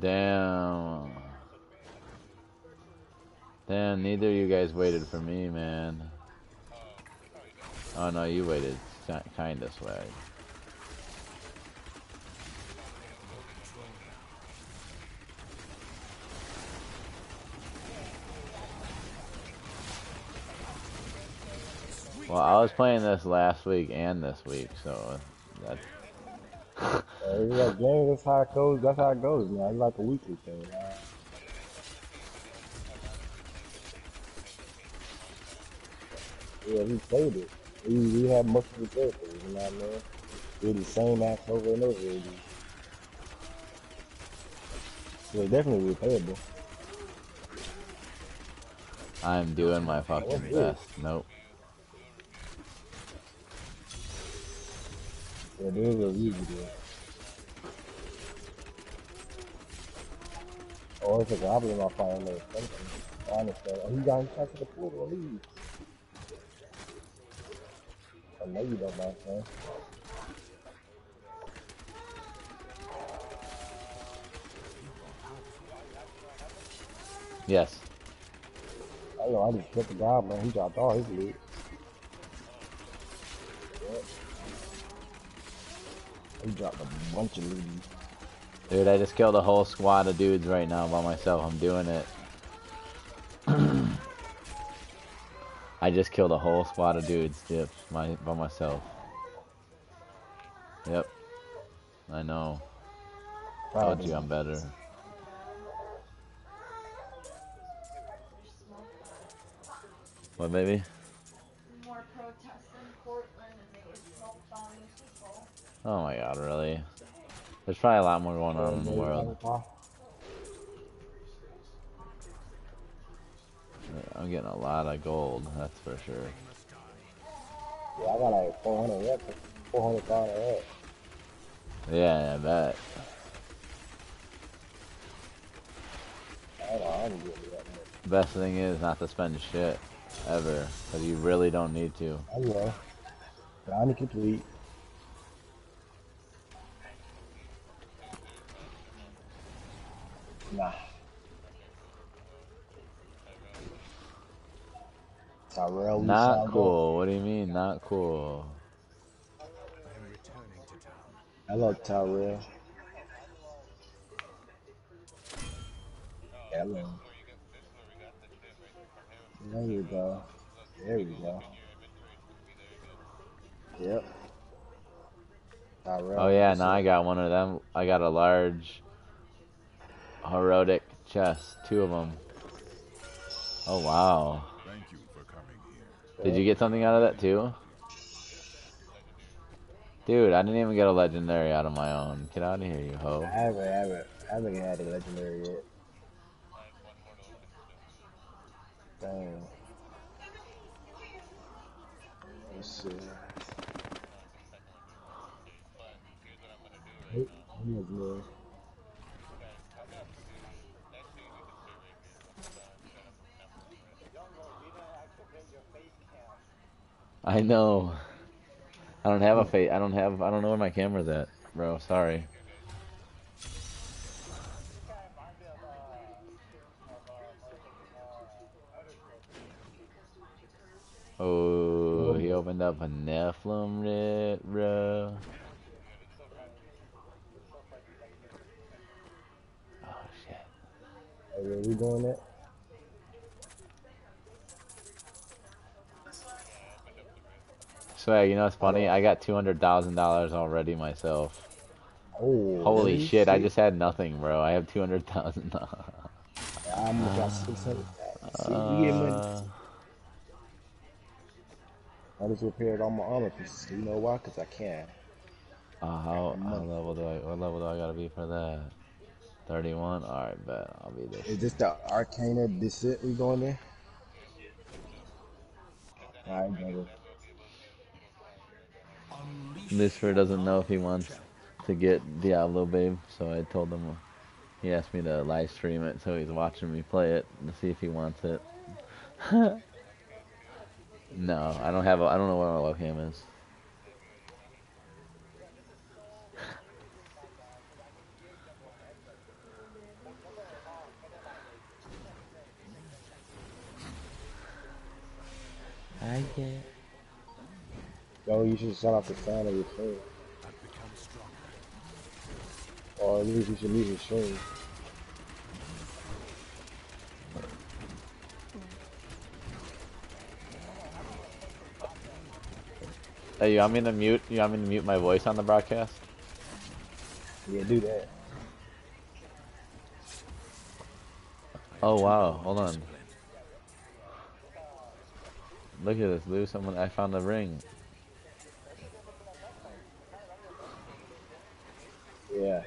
Damn. Damn, neither of you guys waited for me, man. Oh no, you waited kinda swag. Well, I was playing this last week and this week, so that's. Uh, like that's how it goes. That's how it goes, man. It's like a weekly thing, man. Yeah, he played it. We, we had multiple characters, you know what I mean? We did the same acts over and over again. So it's definitely replayable. I'm doing my fucking best. Nope. Yeah, there's a easy there. Oh, it's a goblin off fire there. Something. I understand. Oh, he got inside to the portal. Leave. Oh, I know you don't mind, man. Yes. I know, I just killed the goblin. He dropped all his loot. Yep. He dropped a bunch of loot. Dude, I just killed a whole squad of dudes right now by myself. I'm doing it. I just killed a whole squad of dudes, yep, my, by myself. Yep. I know. Told you I'm better. What, baby? More protests in Portland and they would people. Oh my god, really? There's probably a lot more going on in the world. I'm getting a lot of gold, that's for sure. Yeah, I got like 400 reps, 400,000 reps. Yeah, I bet. The best thing is not to spend shit, ever, because you really don't need to. I will. Bounty complete. Nah. Tyrell. Not cool. What do you mean, not cool? Hello, Tyrell. Hello. There you go. There you go. Yep. Tyrell. Oh yeah, now I got one of them. I got a large heroic chest, two of them. Oh wow. Did you get something out of that too? Dude, I didn't even get a legendary out of my own. Get out of here, you hoe. I haven't, I haven't, I haven't had a legendary yet. Dang. Let's see. Hey, I'm I know. I don't have a face. I don't have. I don't know where my camera's at, bro. Sorry. Oh, he opened up a Nephilim red, bro. Oh shit. Oh, Are we doing it? Swag, you know what's funny? I got two hundred thousand dollars already myself. Oh, holy shit! I just had nothing, bro. I have two hundred thousand. I'm got six hundred. Uh, I just repaired all my armor pieces. You know why? Cause I can. Uh, how, how level do I? What level do I gotta be for that? Thirty-one. All right, bet I'll be there. Is this the Arcana Descent we going there? All right, brother. Lucifer doesn't know if he wants to get Diablo Babe, so I told him uh, he asked me to live stream it, so he's watching me play it to see if he wants it. no, I don't have a, I don't know where my webcam is. I get Yo, you should shut off the sound of your stream. Or at least you should leave your stream. Hey, you want me to mute? You want me to mute my voice on the broadcast? Yeah, do that. Oh wow, hold on. Look at this, Lou. Someone, I found a ring. Yeah.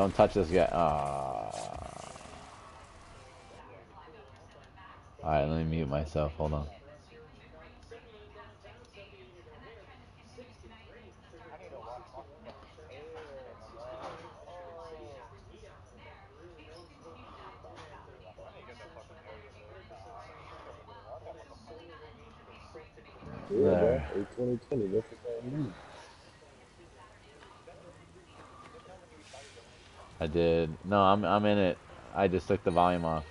Don't touch this guy. Ah. Alright, let me mute myself. Hold on. Yeah, bro. There. Hey, 2020, that's what that means. I did. No, I'm I'm in it. I just took the volume off.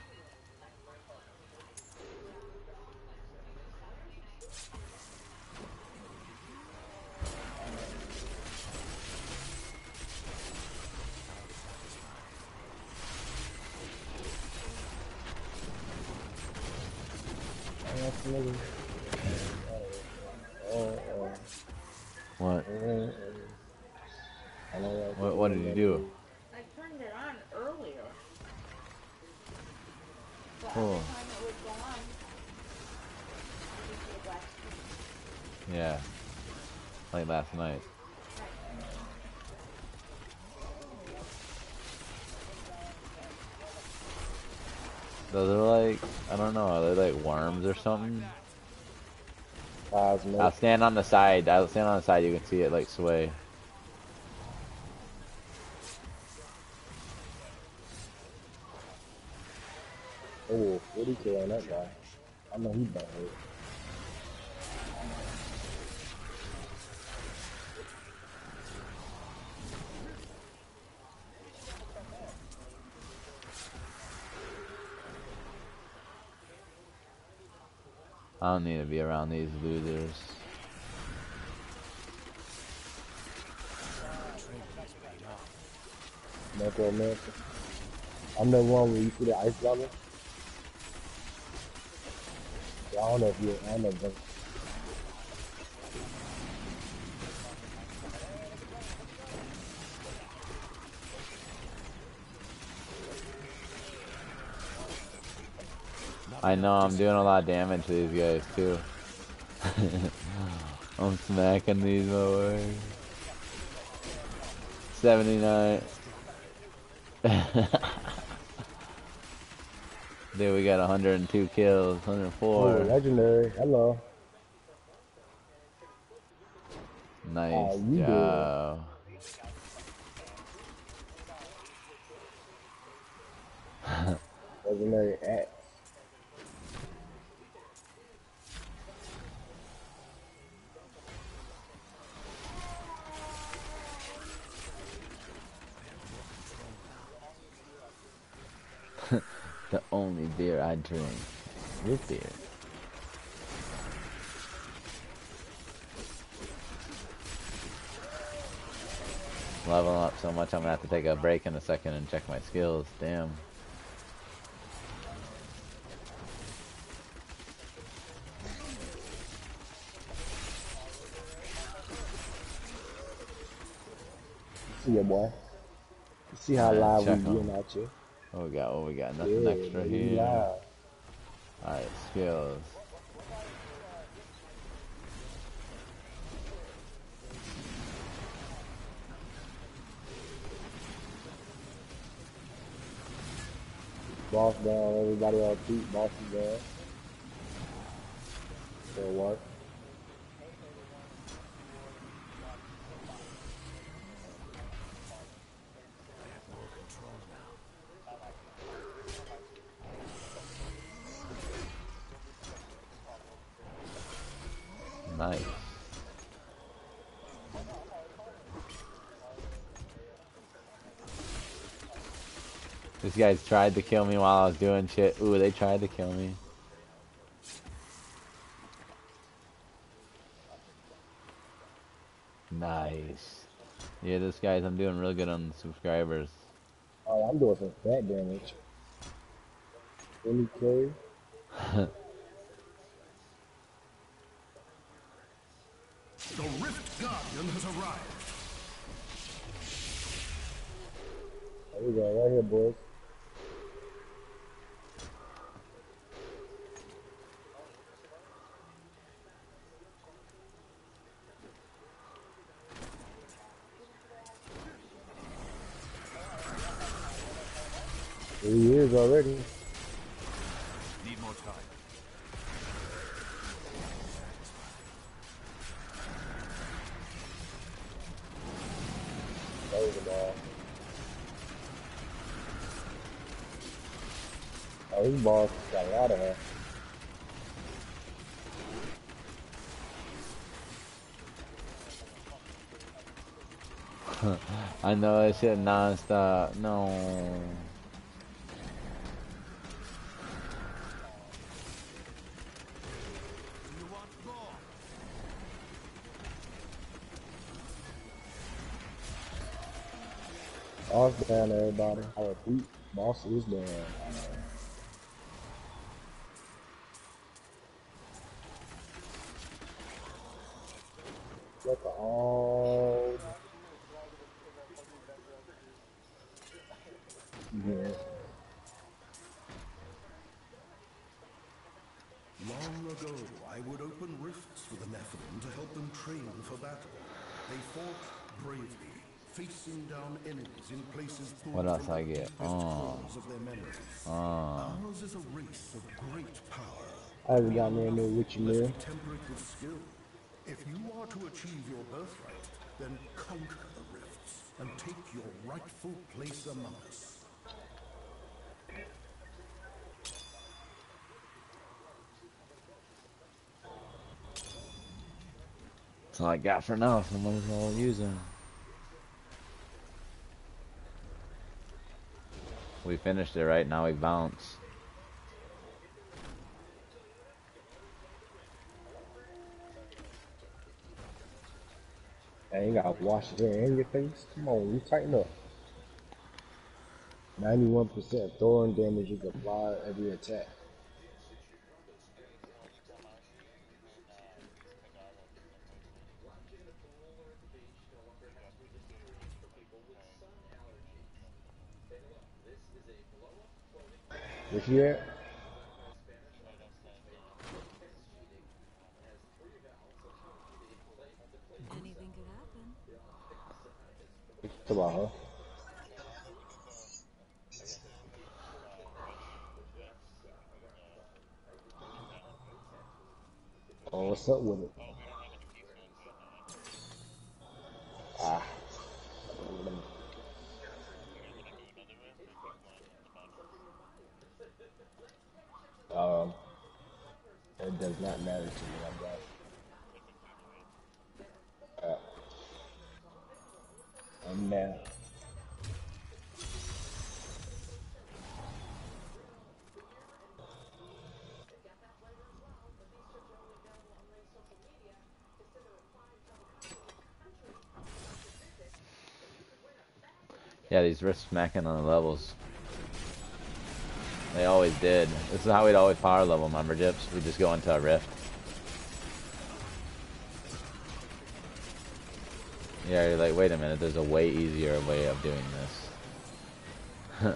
Oh, that's another- Oh, oh, What? oh, oh. I know that's What, what did you do? I turned it on earlier. But Cool. time it would go on, it would say black screen. Yeah. Like last night. Those are like, I don't know, are they like worms or something? Cosmic. I'll stand on the side. I'll stand on the side. You can see it like sway. Oh, 40k on that guy. I know he about hurt. I don't need to be around these losers. Necromancer. I'm the one where you see the ice. Yeah, I don't know if you, I don't know I know I'm doing a lot of damage to these guys too. I'm smacking these motherfuckers. 79. Dude, we got 102 kills, 104. Oh, legendary. Hello. nice oh, how job. Legendary axe. The only beer I drink. Root beer. Leveling up so much I'm gonna have to take a break in a second and check my skills. Damn. See ya, boy. See how live we check 'em. getting out here? What we got? What we got? Nothing Yeah, extra here. live. Alright, skills. Boss down, everybody on feet, boss is down. So what? Guys tried to kill me while I was doing shit. Ooh, they tried to kill me. Nice. Yeah, this guys, I'm doing real good on subscribers. Oh, I'm doing some fat damage. 20k. The Rift Guardian has arrived. There we go, right here, boys. Three years already. Need more time. That was the ball. Oh, his ball got a lot of her. I know that shit non-stop. No. Boss down, everybody. I repeat, boss is down. Look at all. Long ago, I would open rifts for the Nephilim to help them train for battle. They fought bravely, facing down enemies in places What else I get? deepest Oh. corners of their memories. Ah. Ours is a race of great power. I haven't got me a new Witchy Must meal. be temperate with skill. If you are to achieve your birthright, then conquer the rifts and take your rightful place among us. That's all I got for now, so I might as well use them. We finished it right now. We bounce. Hey, you gotta wash your and your face. Come on, you tighten up. 91% thorn damage is applied every attack. At? Anything could happen. It's about her. Oh, what's up with it? Ah. Um, it does not matter to me. I'm glad. Uh, I'm now. Yeah, these wrist smacking on the levels. They always did. This is how we'd always power level, remember, Jips? We just go into a rift. Yeah, you're like, wait a minute, there's a way easier way of doing this.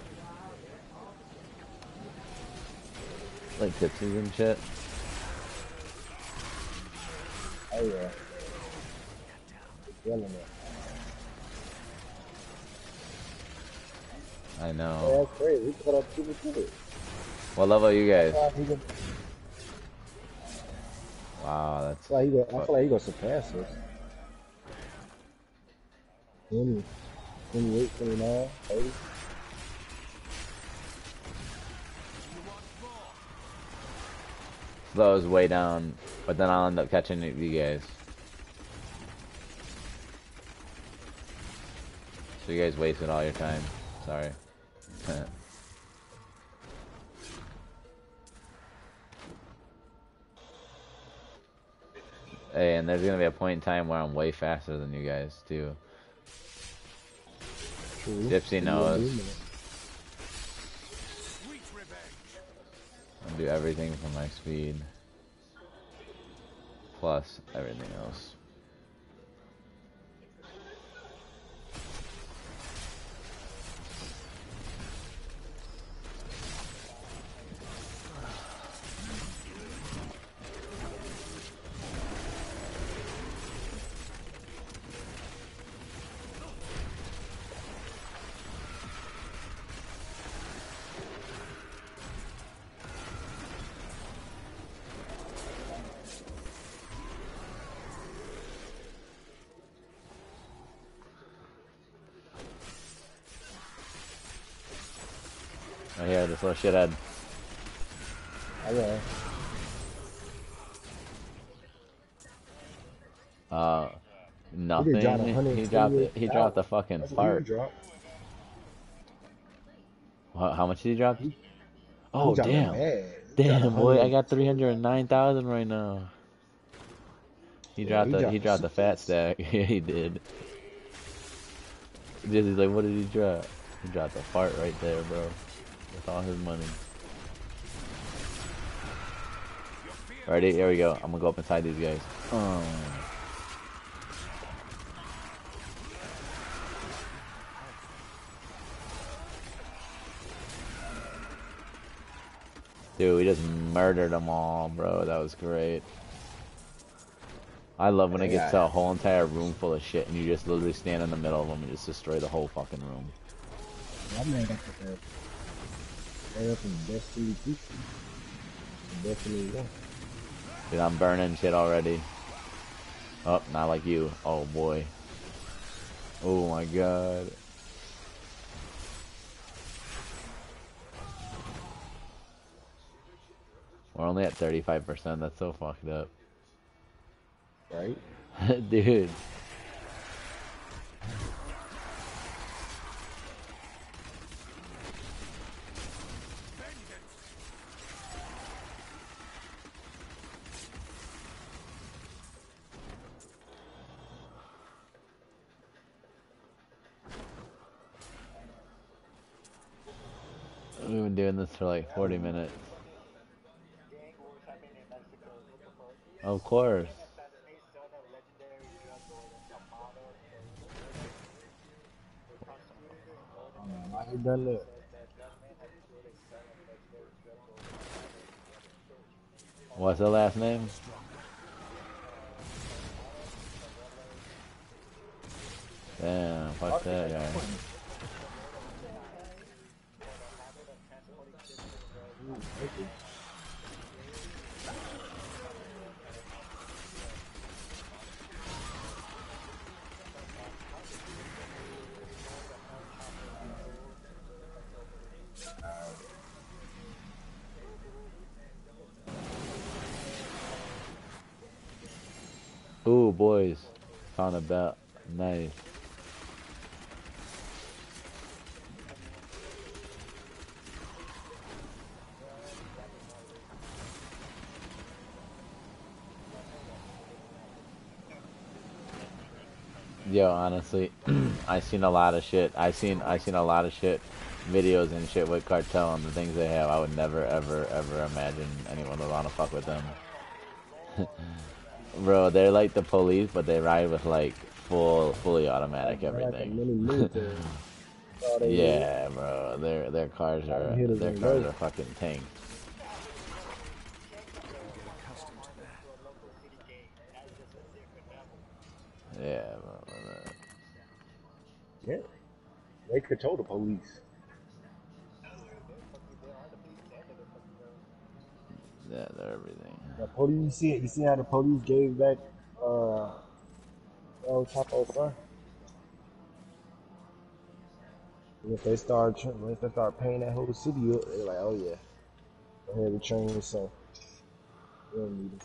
like tipsies and shit. Oh yeah. Killing it. I Oh, know. that's crazy. He put up super good. What level are you guys? Uh, I feel like he gonna, Wow, that's like he I feel like he gonna surpass us. 20, 28, 29, 30. that was way down But then I'll end up catching you guys. So you guys wasted all your time. Sorry. hey, and there's gonna be a point in time where I'm way faster than you guys too. True. Gypsy knows. I'll do everything for my speed. Plus everything else. Right here, this little shithead. Oh. Uh, nothing. dropped He dropped it. He dropped the fucking That's fart. drop. How, how much did he drop? Oh You dropped damn, bad. You dropped damn boy, I got three hundred nine thousand right now. He Yeah, dropped he the dropped he dropped the fat stack. yeah, he did. Disney's like, what did he drop? He dropped the fart right there, bro, with all his money. Ready? Here we go. I'm gonna go up inside these guys. Um, Dude, we just murdered them all, bro. That was great. I love when it gets to a whole entire room full of shit and you just literally stand in the middle of them and just destroy the whole fucking room. My man got the player from Destiny 2. Destiny 1. Dude, I'm burning shit already. Oh, not like you. Oh boy. Oh my god. We're only at 35%. That's so fucked up. Right? Dude. This for like 40 minutes. Of course. What's the last name? Damn, fuck that guy. Ooh, boys. Found a belt. Nice. Yo, honestly, I seen a lot of shit. I seen I seen a lot of shit, videos and shit with cartel and the things they have. I would never, ever, ever imagine anyone would want to fuck with them. Bro, they're like the police, but they ride with like full, fully automatic everything. mini military. That's all they is. Yeah, bro, their their cars Gotta are hit us their cars are fucking tanks. Yeah, bro. Yeah. They control the police. Yeah, they're everything. The police, you see, it. you see how the police gave back uh, El Chapo's son? If they start, if they start paying that whole city up, they're like, oh yeah, go ahead and train your son. Don't need him.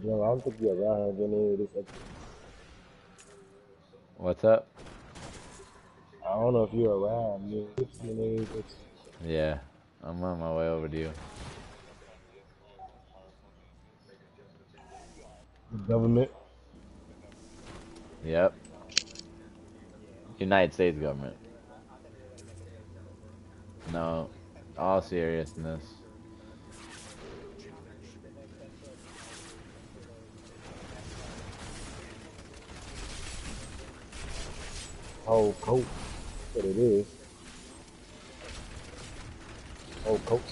Joe, I don't think you're around any of this. episode. What's up? I don't know if you're around. You any of this. Yeah, I'm on my way over to you. The government. Yep. United States government. No, all seriousness. Whole coat. What it is. Whole coat.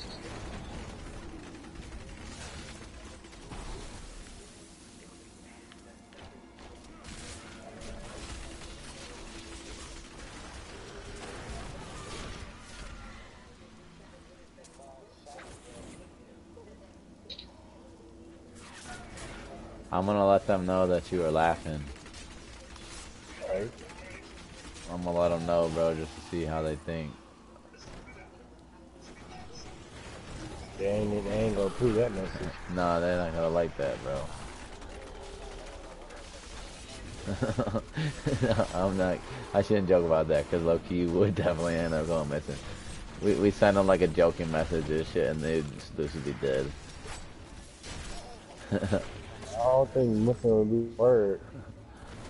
I'm gonna let them know that you are laughing. I'm gonna let them know, bro, just to see how they think. They ain't, they ain't gonna prove that message. No, they're not gonna like that, bro. I'm not. I shouldn't joke about that because Loki would definitely end up going missing. We we send them like a joking message and shit, and they just should be dead. I don't think Muslim would be word.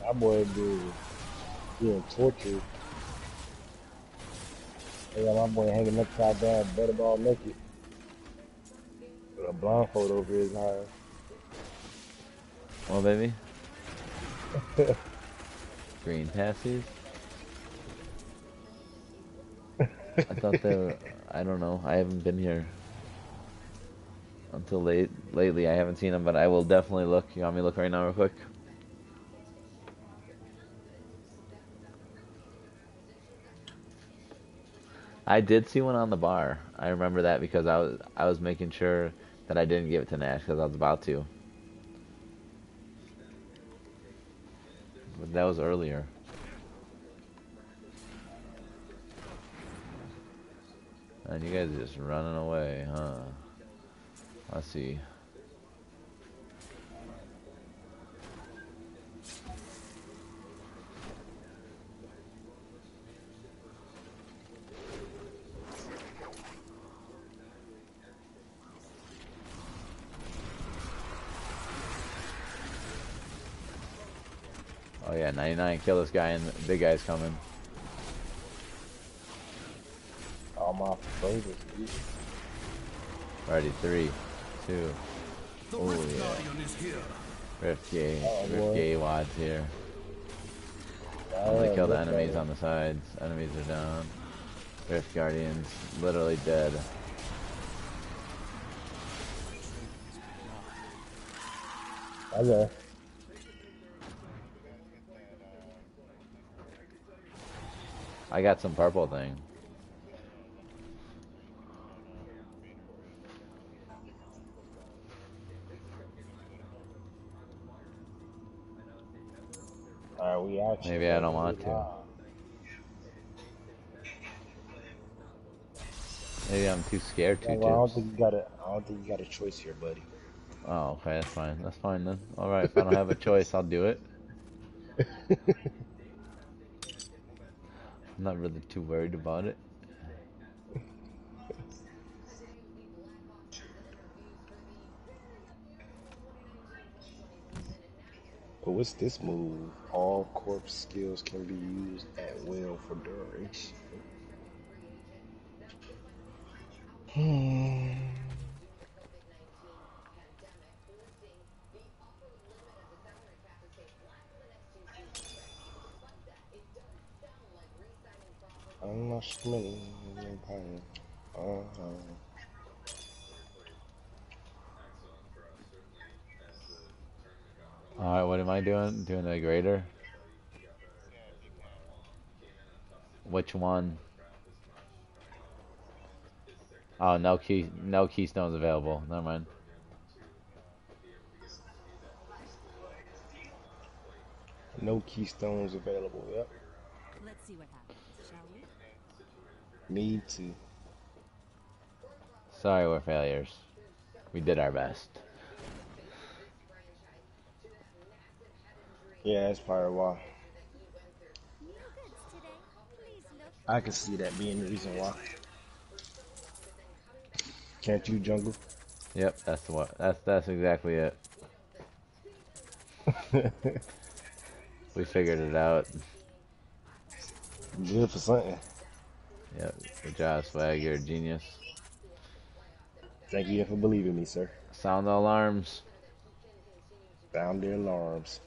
That boy would be being tortured. They got my boy hanging upside down, better butterball naked. With a blindfold over his eyes. well, baby. Green passes. I thought they were. I don't know. I haven't been here until late lately. I haven't seen them, but I will definitely look. You want me to look right now, real quick? I did see one on the bar. I remember that because I was I was making sure that I didn't give it to Nash because I was about to. But that was earlier. And you guys are just running away, huh? Let's see. Oh yeah, 99, kill this guy and the big guy's coming. All my favorites. dude. Already three, two, The Oh, Rift yeah. Guardian is here. Rift Gay, Oh, Rift boy. Gay Wad's here. I'm gonna kill the enemies right. on the sides. Enemies are down. Rift Guardians literally dead. Okay. I got some purple thing. Alright, we out. Maybe I don't want to. Maybe I'm too scared to. Yeah, well, I don't think you got a. I don't think you got a choice here, buddy. Oh, okay, that's fine. That's fine then. All right, if I don't have a choice, I'll do it. I'm not really too worried about it. But what's this move? All corpse skills can be used at will for duration. Hmm. I'm not smelling pain. Uh-huh. All right, what am I doing? Doing a greater. Which one? Oh, no key, no keystones available. Never mind. No keystones available. Yep. Let's see what happens, shall we? Need to. Sorry, we're failures. We did our best. Yeah, that's probably why. New goods today. Please look. I can see that being the reason why. Can't you, Jungle? Yep, that's what. That's that's exactly it. We figured it out. Good for something. Yep. Good job, Swag. You're a genius. Thank you for believing me, sir. Sound the alarms. Sound the alarms.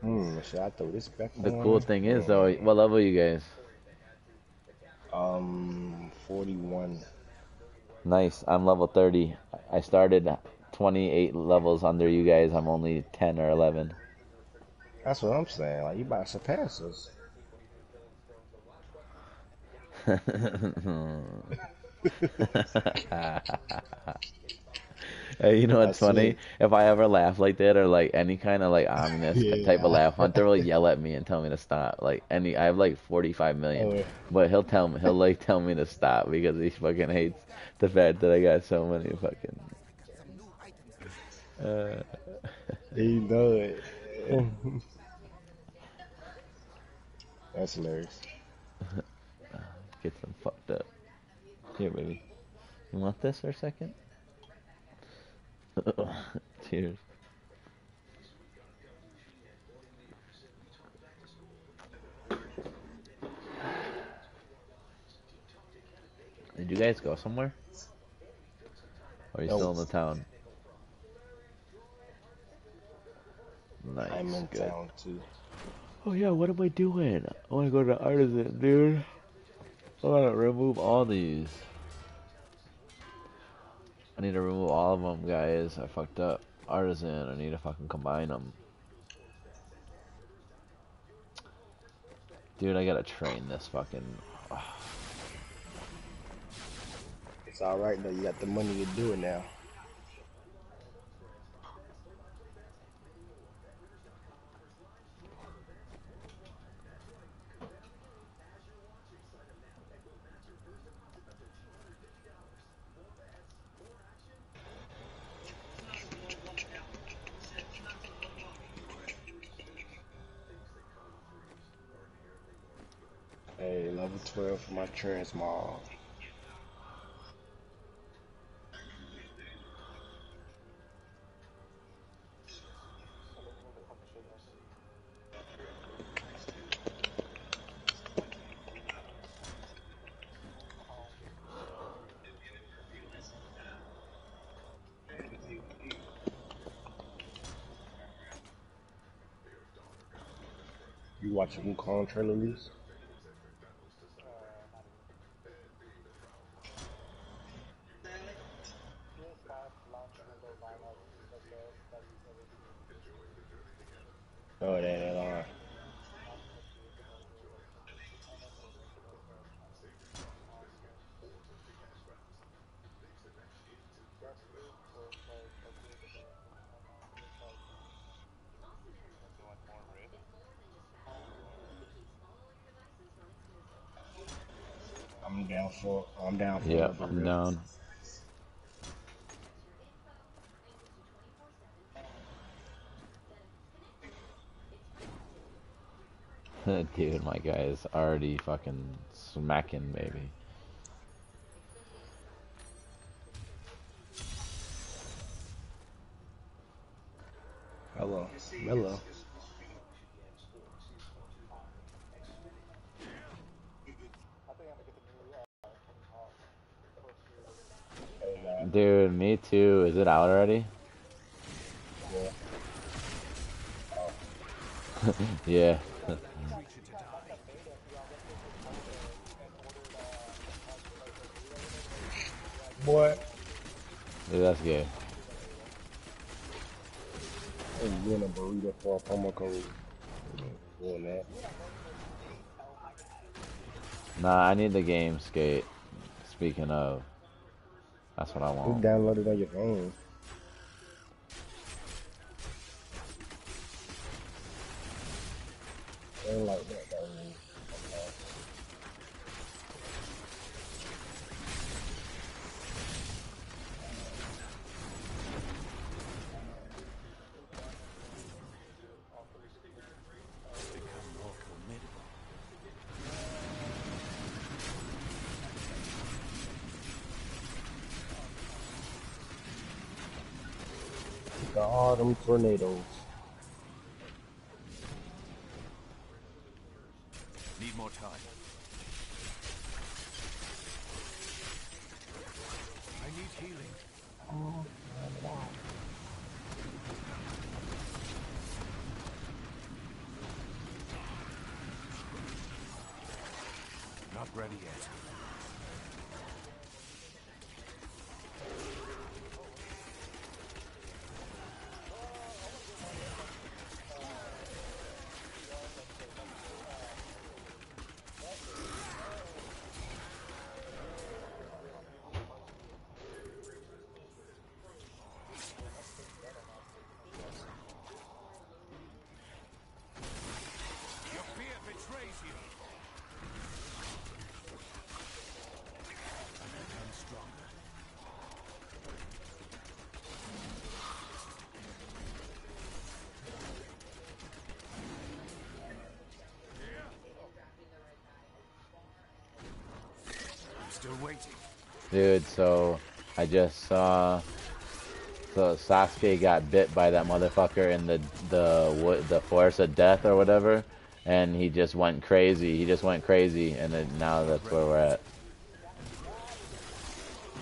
Hmm, should I throw this back The cool thing is though, what level are you guys? Um, 41. Nice. I'm level 30. I started 28 levels under you guys. I'm only 10 or 11. That's what I'm saying. Like, you about to surpass us. Hey, you know I what's funny? see. If I ever laugh like that or like any kind of like ominous Yeah. type of laugh, Hunter will yell at me and tell me to stop. Like any, I have like 45 million, Oh, but he'll tell me he'll like tell me to stop because he fucking hates the fact that I got so many fucking. Uh, He know it. That's hilarious. Get them fucked up. Here, baby. You want this for a second? Cheers. Did you guys go somewhere? Or are you still in the town? Nice. I'm in good. town too. Oh yeah, what am I doing? I want to go to Artisan, dude. I want to remove all these. I need to remove all of them, guys. I fucked up. Artisan, I need to fucking combine them. Dude, I gotta train this fucking. It's alright though, you got the money to do it now. Hey, level 12 for my transmog. You watching Wukong trailer release? Oh, that, that are. I'm down for. I'm down for. Yeah, I'm down. Dude, my guy is already fucking smacking, baby. Hello, hello. Dude, me too. Is it out already? Yeah. yeah. Boy, Dude, that's gay. I'm getting a burrito for a promo code. Doing that. Nah, I need the game skate. Speaking of, that's what I You want. download it on your phone. Ain't like that tornadoes. Need more time. I need healing. Oh, Not ready yet. Your fear betrays you. I become stronger. I'm still waiting. Dude, so I just saw so Sasuke got bit by that motherfucker in the the the forest of death or whatever, and he just went crazy. He just went crazy, and then now that's where we're at.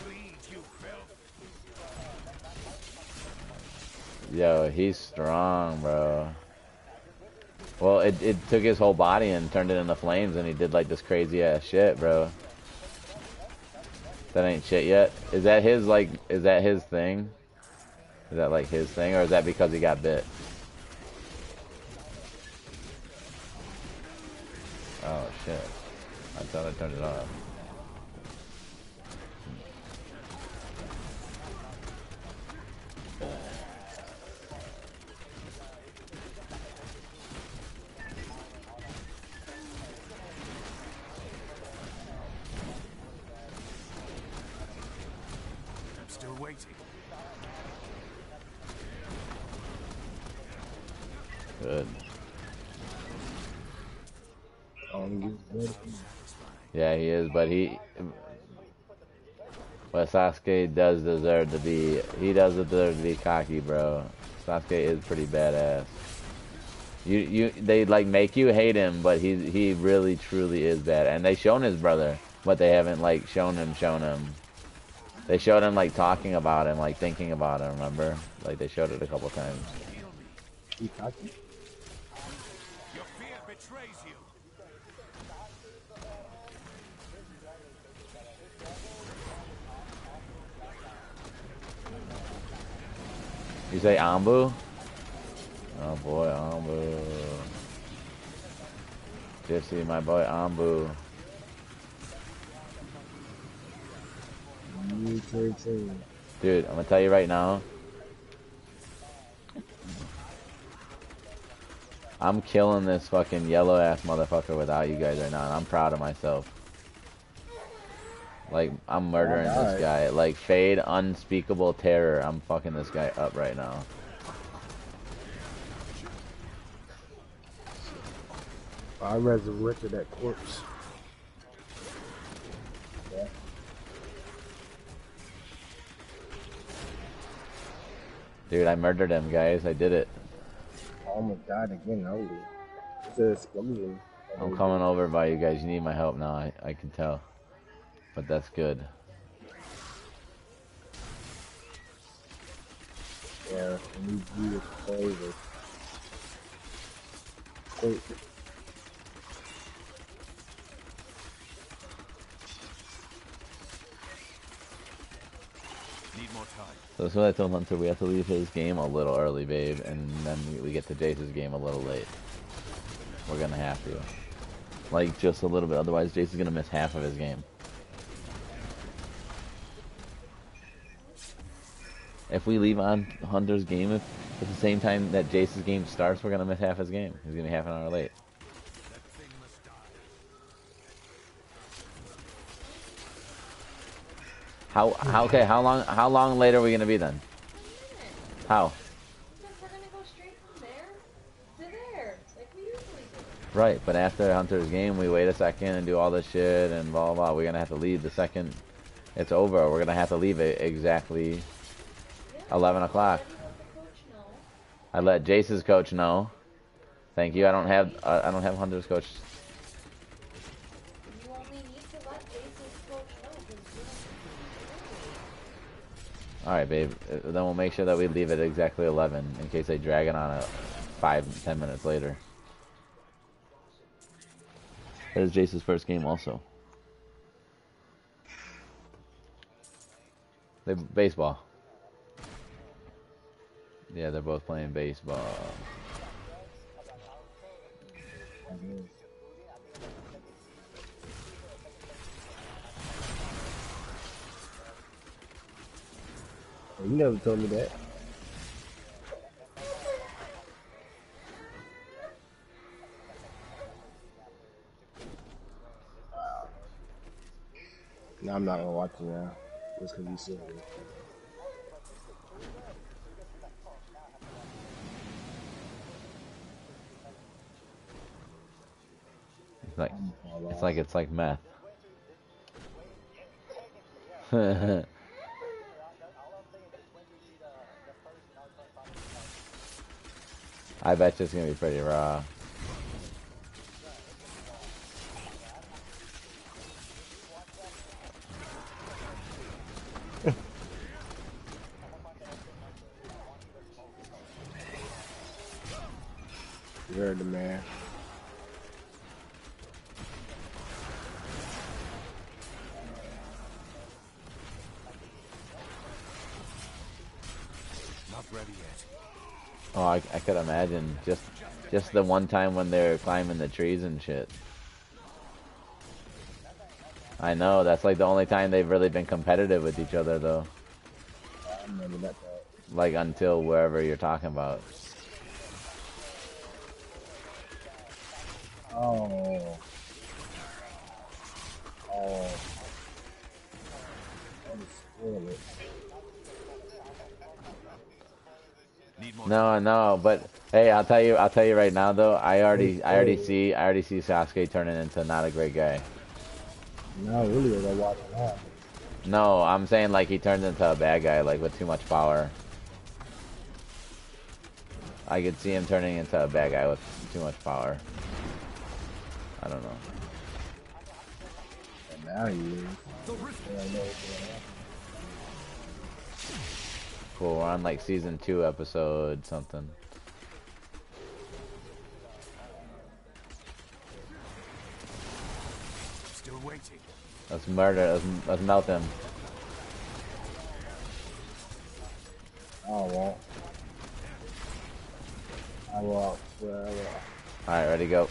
Bleed, you filth. Yo, he's strong, bro. Well, it it took his whole body and turned it into flames, and he did like this crazy ass shit, bro. That ain't shit yet. Is that his like? Is that his thing? Is that like his thing, or is that because he got bit? Oh shit! I thought I turned it off. I'm still waiting. Good. Only good. Yeah, he is, but he. But Sasuke does deserve to be. He does deserve to be cocky, bro. Sasuke is pretty badass. You, you, they like make you hate him, but he, he really, truly is bad. And they shown his brother, but they haven't like shown him, shown him. They showed him like talking about him, like thinking about him. Remember? Like they showed it a couple times. He cocky. Your fear betrays you. Say Ambu? Oh boy, Ambu. See my boy Ambu. Dude, I'm gonna tell you right now. I'm killing this fucking yellow ass motherfucker without you guys right now, and I'm proud of myself. Like, I'm murdering this guy. Like, Fade Unspeakable Terror. I'm fucking this guy up right now. I resurrected that corpse. Dude, I murdered him, guys. I did it. I almost died again. Holy. It's an explosion. I'm coming over by you guys. You need my help now. I, I can tell. But that's good. Yeah, I need you to favor. Wait, Need more time. So that's what I told Hunter. We have to leave his game a little early, babe, and then we, we get to Jace's game a little late. We're gonna have to. Like, just a little bit. Otherwise, Jace is gonna miss half of his game. if we leave on Hunter's game if, at the same time that Jace's game starts, we're gonna miss half his game. He's gonna be half an hour late. How, how okay? How long? How long late are we gonna be then? How? Right, but after Hunter's game, we wait a second and do all this shit and blah blah. blah. We're gonna have to leave the second it's over. We're gonna have to leave it exactly 11 o'clock. I let Jace's coach know. Thank you. I don't have uh, I don't have Hunter's coach. All right, babe. Uh, Then we'll make sure that we leave at exactly 11 in case they drag it on it five ten minutes later. That is Jace's first game also. They baseball. Yeah, they're both playing baseball. Oh, you never told me that. No, I'm not gonna watch it now. Just cause you said it. It's it's like it's like meth. I bet it's gonna be pretty raw. You heard the man. Not ready yet. Oh, I, I could imagine just just the one time when they're climbing the trees and shit. I know that's like the only time they've really been competitive with each other though. Like until wherever you're talking about. Oh. Oh. That was spoil it. Need more. No, no, but hey, I'll tell you, I'll tell you right now though. I already, I already see, I already see Sasuke turning into not a great guy. No, really, as I watch it now. No, I'm saying like he turns into a bad guy, like with too much power. I could see him turning into a bad guy with too much power. I don't know. And now he Cool, we're on like season two, episode something. still waiting. Let's murder. Let's, let's melt him. I won't. I won't. I won't. All right, ready, go.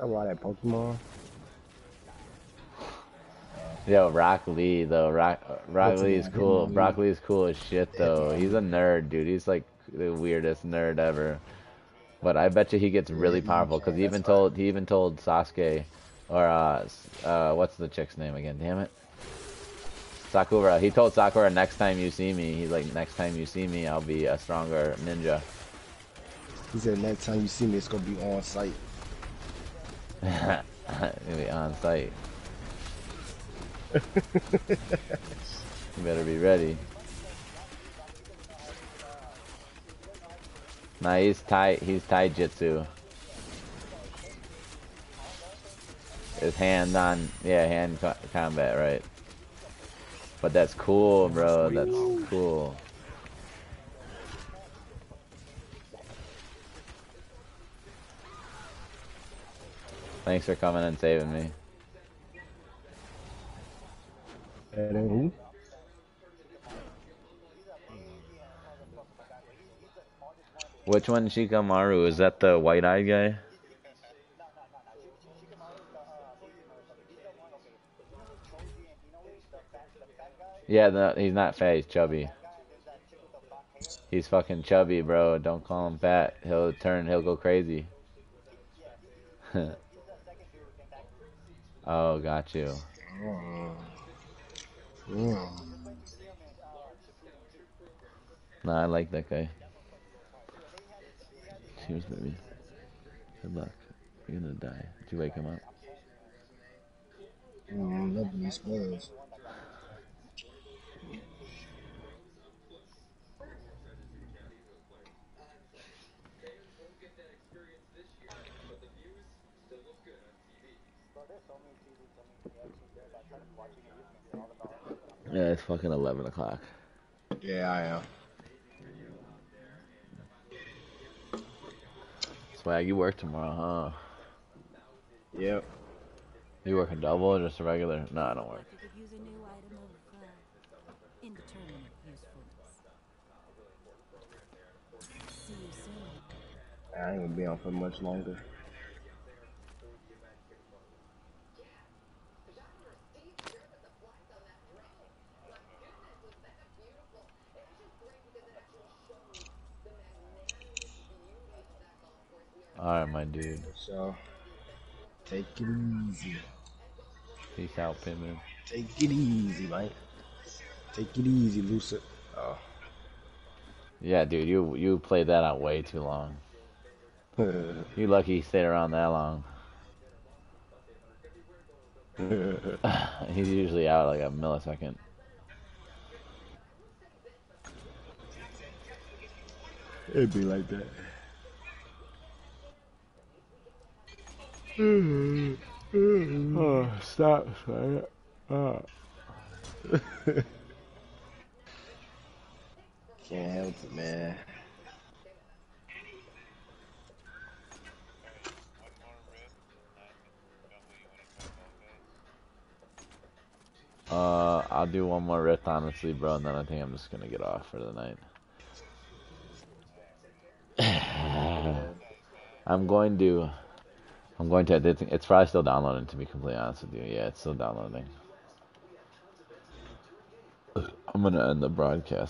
Talk about that Pokemon. Yo, Rock Lee though. Rock Rock Lee is cool. Rock Lee is cool as shit though. He's a nerd, dude. He's like the weirdest nerd ever. But I bet you he gets really powerful because he even told he even told Sasuke, or uh, uh, what's the chick's name again? Damn it. Sakura. He told Sakura next time you see me, he's like next time you see me, I'll be a stronger ninja. He said next time you see me, it's gonna be on sight. Maybe on sight. you better be ready. Nah, he's Tai. He's Taijutsu. It's hand on, yeah, hand co combat, right? But that's cool, bro. That's cool. Thanks for coming and saving me. Which one, Shikamaru? Is that the white-eyed guy? Yeah, no, he's not fat, he's chubby. He's fucking chubby, bro. Don't call him fat. He'll turn, he'll go crazy. oh, got you. Mm. Nah, I like that guy. Cheers, baby. Good luck. You're gonna die. Did you wake him up? Mm, nothing these Spurs. Yeah, it's fucking 11 o'clock. Yeah, I am. Swag, you work tomorrow, huh? Yep. You working double or just a regular? No, I don't work. You could use a new item of indeterminate usefulness. See you soon. I ain't gonna be on for much longer. Alright, my dude. So, take it easy. Peace out, Pittman. Take it easy, Mike. Take it easy, Lucid. Oh. Yeah, dude, you you played that out way too long. You lucky he stayed around that long. He's usually out like a millisecond. It'd be like that. Oh, stop, man. Oh. Can't help it, man. Uh, I'll do one more rift, honestly, bro, and then I think I'm just gonna get off for the night. I'm going to. I'm going to. It's it's probably still downloading, to be completely honest with you. Yeah, it's still downloading. I'm gonna end the broadcast.